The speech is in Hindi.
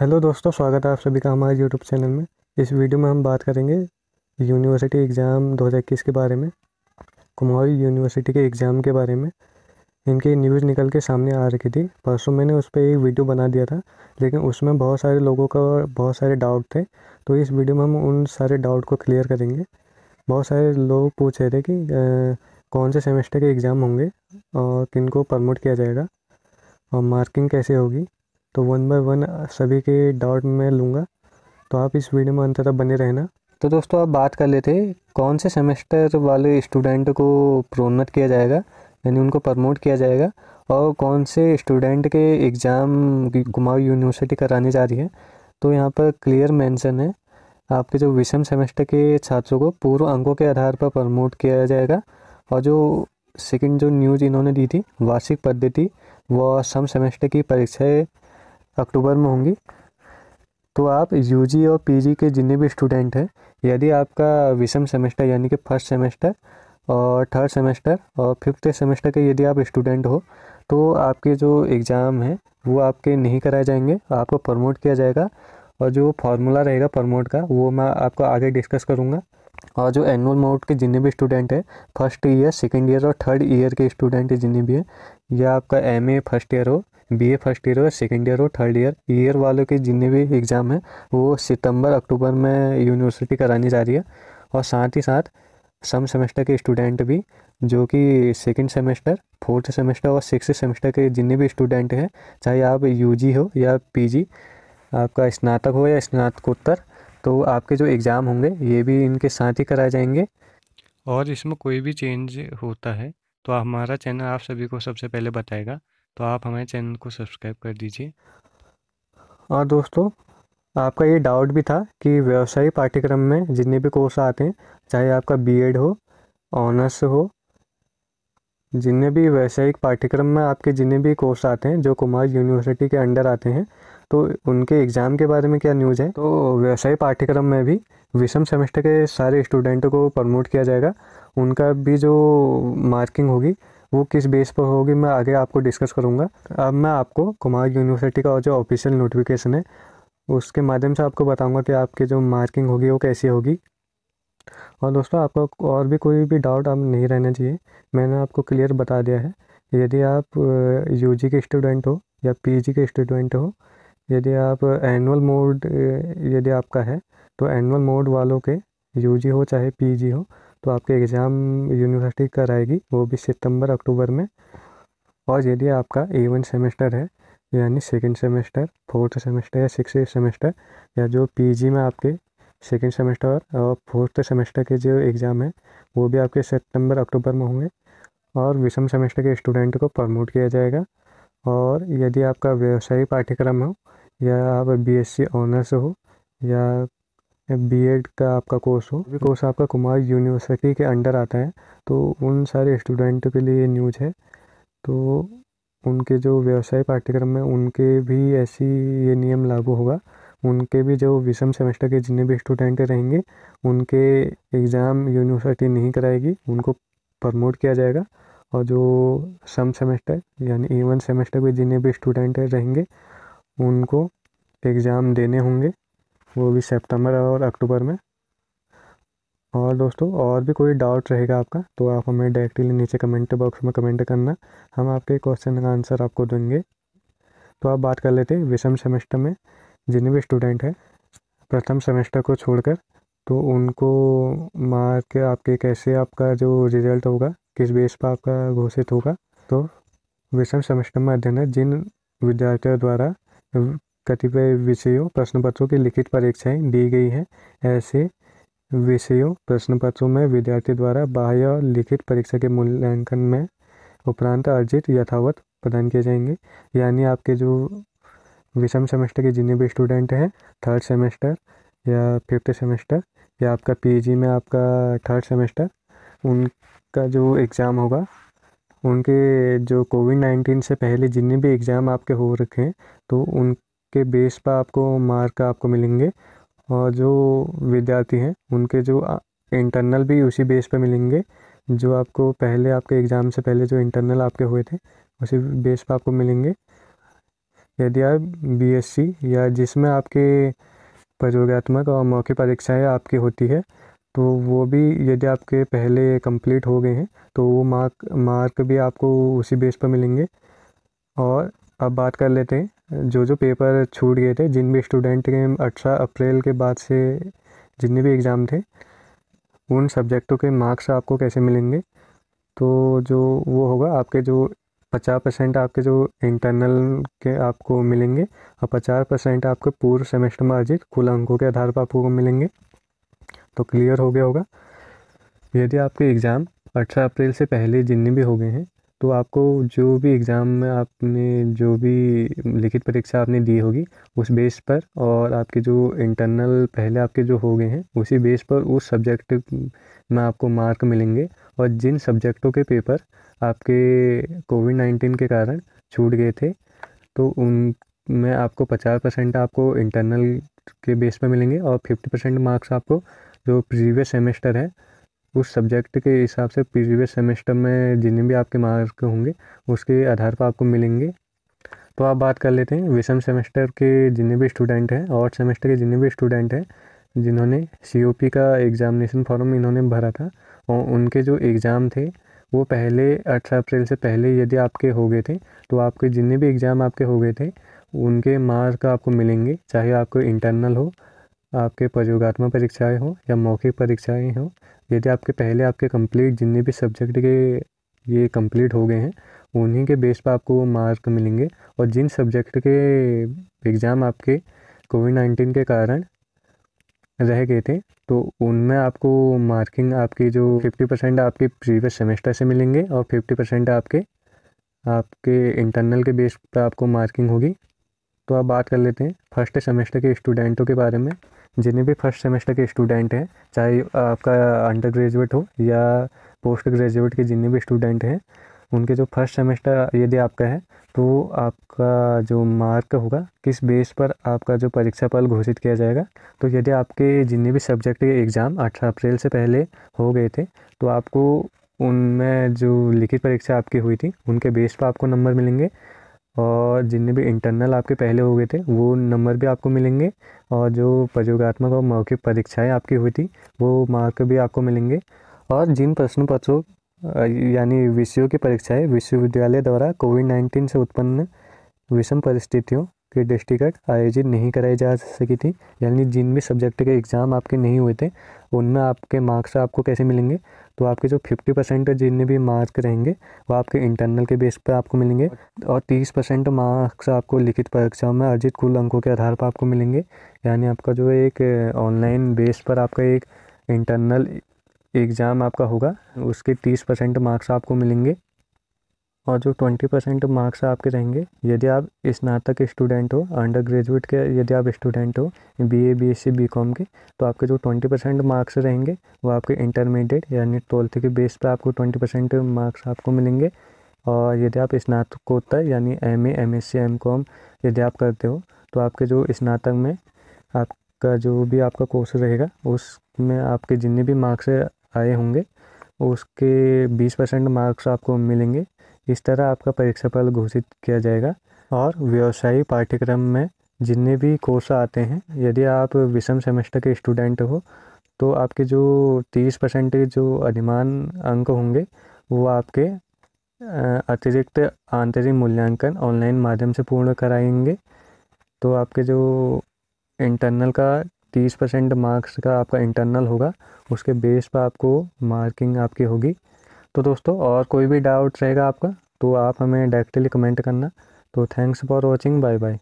हेलो दोस्तों स्वागत है आप सभी का हमारे यूट्यूब चैनल में। इस वीडियो में हम बात करेंगे यूनिवर्सिटी एग्ज़ाम 2021 के बारे में कुमारी यूनिवर्सिटी के एग्ज़ाम के बारे में। इनकी न्यूज़ निकल के सामने आ रखी थी। परसों मैंने उस पर एक वीडियो बना दिया था लेकिन उसमें बहुत सारे लोगों का बहुत सारे डाउट थे। तो इस वीडियो में हम उन सारे डाउट को क्लियर करेंगे। बहुत सारे लोग पूछ रहे थे कि आ, कौन से सेमेस्टर के एग्ज़ाम होंगे और किन को प्रमोट किया जाएगा और मार्किंग कैसे होगी। तो वन बाय वन सभी के डाउट मैं लूँगा। तो आप इस वीडियो में अंत तक बने रहना। तो दोस्तों, आप बात कर लेते कौन से सेमेस्टर वाले स्टूडेंट को प्रोन्नत किया जाएगा? यानी उनको प्रमोट किया जाएगा। और कौन से स्टूडेंट के एग्ज़ाम कुमाऊँ यूनिवर्सिटी कराने जा रही है। तो यहाँ पर क्लियर मेंशन है। आपके जो विषम सेमेस्टर के छात्रों को पूर्व अंकों के आधार पर प्रमोट किया जाएगा। और जो सेकंड जो न्यूज़ इन्होंने दी थी, वार्षिक पद्धति व सम सेमेस्टर की परीक्षाएँ अक्टूबर में होंगी। तो आप यूजी और पीजी के जितने भी स्टूडेंट हैं, यदि आपका विषम सेमेस्टर यानी कि फ़र्स्ट सेमेस्टर और थर्ड सेमेस्टर और फिफ्थ सेमेस्टर के यदि आप स्टूडेंट हो तो आपके जो एग्ज़ाम हैं, वो आपके नहीं कराए जाएँगे, आपको प्रमोट किया जाएगा और जो फार्मूला रहेगा प्रमोट का, वो मैं आपको आगे डिस्कस करूँगा। और जो एनुअल मोड के जितने भी स्टूडेंट हैं फ़र्स्ट ईयर सेकेंड ईयर और थर्ड ईयर के स्टूडेंट जितने भी हैं, या आपका एमए फ़र्स्ट ईयर हो बी ए फ़र्स्ट ईयर हो सेकेंड ईयर हो थर्ड ईयर ईयर वालों के जितने भी एग्ज़ाम हैं, वो सितंबर, अक्टूबर में यूनिवर्सिटी करानी जा रही है। और साथ ही साथ सम सेमेस्टर के स्टूडेंट भी, जो कि सेकेंड सेमेस्टर फोर्थ सेमेस्टर और सिक्स सेमेस्टर के जितने भी स्टूडेंट हैं, चाहे आप यूजी हो या पीजी आपका स्नातक हो या स्नातकोत्तर तो आपके जो एग्ज़ाम होंगे, ये भी इनके साथ ही कराए जाएँगे। और इसमें कोई भी चेंज होता है तो हमारा चैनल आप सभी को सबसे पहले बताएगा। तो आप हमारे चैनल को सब्सक्राइब कर दीजिए। और दोस्तों, आपका ये डाउट भी था कि व्यवसायी पाठ्यक्रम में जितने भी कोर्स आते हैं, चाहे आपका बीएड हो ऑनर्स हो, जितने भी व्यवसायिक पाठ्यक्रम में आपके जितने भी कोर्स आते हैं, जो कुमार यूनिवर्सिटी के अंडर आते हैं तो उनके एग्ज़ाम के बारे में क्या न्यूज़ है? तो व्यवसाय पाठ्यक्रम में भी विषम सेमेस्टर के सारे स्टूडेंटों को प्रमोट किया जाएगा। उनका भी जो मार्किंग होगी वो किस बेस पर होगी, मैं आगे आपको डिस्कस करूँगा। अब मैं आपको कुमार यूनिवर्सिटी का जो ऑफिशियल नोटिफिकेशन है, उसके माध्यम से आपको बताऊँगा कि आपकी जो मार्किंग होगी, वो कैसी होगी। और दोस्तों, आपको और भी कोई भी डाउट अब नहीं रहना चाहिए। मैंने आपको क्लियर बता दिया है। यदि आप यूजी के स्टूडेंट हो या पीजी के स्टूडेंट हो, यदि आप एनुअल मोड यदि आपका है तो एनुअल मोड वालों के यूजी हो, चाहे पीजी हो तो आपके एग्ज़ाम यूनिवर्सिटी कराएगी वो भी सितंबर, अक्टूबर में। और यदि आपका ए वन सेमेस्टर है, यानी सेकेंड सेमेस्टर फोर्थ सेमेस्टर या सिक्स सेमेस्टर या जो पीजी में आपके सेकेंड सेमेस्टर और फोर्थ सेमेस्टर के जो एग्ज़ाम है, वो भी आपके सितंबर, अक्टूबर में होंगे। और विषम सेमेस्टर के स्टूडेंट को प्रमोट किया जाएगा। और यदि आपका व्यवसायिक पाठ्यक्रम हो, या आप बीएससी ऑनर्स हो, या बीएड का आपका कोर्स हो। भी कोर्स आपका कुमार यूनिवर्सिटी के अंडर आता है। तो उन सारे स्टूडेंट के लिए न्यूज़ है। तो उनके जो व्यवसाय पाठ्यक्रम में उनके भी ऐसी ये नियम लागू होगा। उनके भी जो विषम सेमेस्टर के जितने भी स्टूडेंट रहेंगे, उनके एग्ज़ाम यूनिवर्सिटी नहीं कराएगी। उनको प्रमोट किया जाएगा। और जो सम सेमेस्टर यानी इवन सेमेस्टर के जितने भी स्टूडेंट रहेंगे, उनको एग्ज़ाम देने होंगे। वो भी सितंबर और अक्टूबर में। और दोस्तों, और भी कोई डाउट रहेगा आपका तो आप हमें डायरेक्टली नीचे कमेंट बॉक्स में कमेंट करना। हम आपके क्वेश्चन का आंसर आपको देंगे। तो आप बात कर लेते विषम सेमेस्टर में जितने भी स्टूडेंट हैं, प्रथम सेमेस्टर को छोड़कर। तो उनको मार्क आपके कैसे आपका जो रिज़ल्ट होगा, किस बेस पर आपका घोषित होगा। तो विषम सेमेस्टर में अध्ययन जिन विद्यार्थियों द्वारा कतिपय विषयों प्रश्न पत्रों की लिखित परीक्षाएँ दी गई हैं। ऐसे विषयों प्रश्न पत्रों में विद्यार्थी द्वारा बाह्य लिखित परीक्षा के मूल्यांकन में उपरांत अर्जित यथावत प्रदान किए जाएँगे। यानी आपके जो विषम सेमेस्टर के जितने भी स्टूडेंट हैं, थर्ड सेमेस्टर या फिफ्थ सेमेस्टर, या आपका पीजी में आपका थर्ड सेमेस्टर, उनका जो एग्ज़ाम होगा, उनके जो कोविड नाइन्टीन से पहले जितने भी एग्ज़ाम आपके हो रखे हैं तो उन के बेस पर आपको मार्क आपको मिलेंगे और जो विद्यार्थी हैं, उनके जो इंटरनल भी उसी बेस पर मिलेंगे। जो आपको पहले आपके एग्ज़ाम से पहले जो इंटरनल आपके हुए थे, उसी बेस पर आपको मिलेंगे। यदि आप बीएससी या जिसमें आपके प्रयोगात्मक और मौखिक परीक्षाएँ आपकी होती है तो वो भी यदि आपके पहले कंप्लीट हो गए हैं तो वो मार्क मार्क भी आपको उसी बेस पर मिलेंगे। और अब बात कर लेते हैं जो जो पेपर छूट गए थे, जिन भी स्टूडेंट के अठारह अप्रैल के बाद से जितने भी एग्ज़ाम थे, उन सब्जेक्टों के मार्क्स आपको कैसे मिलेंगे? तो जो, वो होगा आपके जो पचास परसेंट आपके जो इंटरनल के आपको मिलेंगे और पचास परसेंट आपके पूर्व सेमेस्टर में अर्जित कुल अंकों के आधार पर आपको मिलेंगे। तो क्लियर हो गया होगा। यदि आपके एग्ज़ाम अठारह अप्रैल से पहले जितने भी हो गए हैं तो आपको जो भी एग्ज़ाम में आपने, जो भी लिखित परीक्षा आपने दी होगी, उस बेस पर और आपके जो इंटरनल पहले आपके जो हो गए हैं, उसी बेस पर उस सब्जेक्ट में आपको मार्क मिलेंगे और जिन सब्जेक्टों के पेपर आपके कोविड नाइन्टीन के कारण छूट गए थे तो उन में आपको पचास परसेंट आपको इंटरनल के बेस पर मिलेंगे और फिफ्टी परसेंट मार्क्स आपको जो प्रीवियस सेमेस्टर है उस सब्जेक्ट के हिसाब से प्रीवियस सेमेस्टर में जितने भी आपके मार्क होंगे, उसके आधार पर आपको मिलेंगे। तो आप बात कर लेते हैं, विषम सेमेस्टर के जितने भी स्टूडेंट हैं और सेमेस्टर के जितने भी स्टूडेंट हैं, जिन्होंने सीओपी का एग्ज़ामिनेशन फॉर्म इन्होंने भरा था, और उनके जो एग्ज़ाम थे, वो पहले अठारह अप्रैल से पहले यदि आपके हो गए थे तो आपके जितने भी एग्ज़ाम आपके हो गए थे, उनके मार्क आपको मिलेंगे, चाहे आपको इंटरनल हो, आपके प्रयोगात्मक परीक्षाएँ हो या मौखिक परीक्षाएँ हो यदि आपके पहले आपके कंप्लीट जितने भी सब्जेक्ट के ये कंप्लीट हो गए हैं, उन्हीं के बेस पर आपको मार्क मिलेंगे। और जिन सब्जेक्ट के एग्ज़ाम आपके कोविड नाइन्टीन के कारण रह गए थे तो उनमें आपको मार्किंग आपकी जो फिफ्टी परसेंट आपके प्रीवियस सेमेस्टर से मिलेंगे और फिफ्टी परसेंट आपके आपके इंटरनल के बेस पर आपको मार्किंग होगी। तो आप बात कर लेते हैं फ़र्स्ट सेमेस्टर के स्टूडेंटों के बारे में। जितने भी फ़र्स्ट सेमेस्टर के स्टूडेंट हैं, चाहे आपका अंडर ग्रेजुएट हो या पोस्ट ग्रेजुएट के जितने भी स्टूडेंट हैं, उनके जो फ़र्स्ट सेमेस्टर यदि आपका है तो आपका जो मार्क होगा, किस बेस पर आपका जो परीक्षा पल घोषित किया जाएगा तो यदि आपके जितने भी सब्जेक्ट के एग्ज़ाम अठारह अप्रैल से पहले हो गए थे तो आपको उनमें जो लिखित परीक्षा आपकी हुई थी, उनके बेस पर आपको नंबर मिलेंगे। और जितने भी इंटरनल आपके पहले हो गए थे, वो नंबर भी आपको मिलेंगे और जो प्रयोगात्मक और मौखिक परीक्षाएँ आपकी हुई थी, वो मार्क भी आपको मिलेंगे। और जिन प्रश्न पत्रों यानी विषयों की परीक्षाएँ विश्वविद्यालय द्वारा कोविड नाइन्टीन से उत्पन्न विषम परिस्थितियों के दृष्टिगत आयोजित नहीं कराई जा सकी थी, यानी जिन भी सब्जेक्ट के एग्ज़ाम आपके नहीं हुए थे, उनमें आपके मार्क्स आपको कैसे मिलेंगे? तो आपके जो फिफ्टी परसेंट जितने भी मार्क्स रहेंगे, वो आपके इंटरनल के बेस पर आपको मिलेंगे और तीस परसेंट मार्क्स आपको लिखित परीक्षाओं में अर्जित कुल अंकों के आधार पर आपको मिलेंगे। यानी आपका जो एक ऑनलाइन बेस पर आपका एक इंटरनल एग्ज़ाम आपका होगा, उसके तीस परसेंट मार्क्स आपको मिलेंगे। और जो ट्वेंटी परसेंट मार्क्स आपके रहेंगे, यदि आप स्नातक स्टूडेंट हो अंडर ग्रेजुएट के, यदि आप स्टूडेंट हो B A B S C B com के तो आपके जो ट्वेंटी परसेंट मार्क्स रहेंगे, वो आपके इंटरमीडिएट यानी ट्वेल्थ के बेस पर आपको ट्वेंटी परसेंट मार्क्स आपको मिलेंगे। और यदि आप स्नातकोत्तर यानी M A M S C M com यदि आप करते हो तो आपके जो स्नातक में आपका जो भी आपका कोर्स रहेगा, उसमें आपके जितने भी मार्क्स आए होंगे, उसके बीस परसेंट मार्क्स आपको मिलेंगे। इस तरह आपका परीक्षा फल घोषित किया जाएगा। और व्यवसायी पाठ्यक्रम में जितने भी कोर्स आते हैं, यदि आप विषम सेमेस्टर के स्टूडेंट हो तो आपके जो तीस परसेंट जो अधिमान अंक होंगे, वो आपके अतिरिक्त आंतरिक मूल्यांकन ऑनलाइन माध्यम से पूर्ण कराएँगे। तो आपके जो इंटरनल का तीस परसेंट मार्क्स का आपका इंटरनल होगा, उसके बेस पर आपको मार्किंग आपकी होगी। तो दोस्तों, और कोई भी डाउट रहेगा आपका तो आप हमें डायरेक्टली कमेंट करना। तो thanks for watching bye bye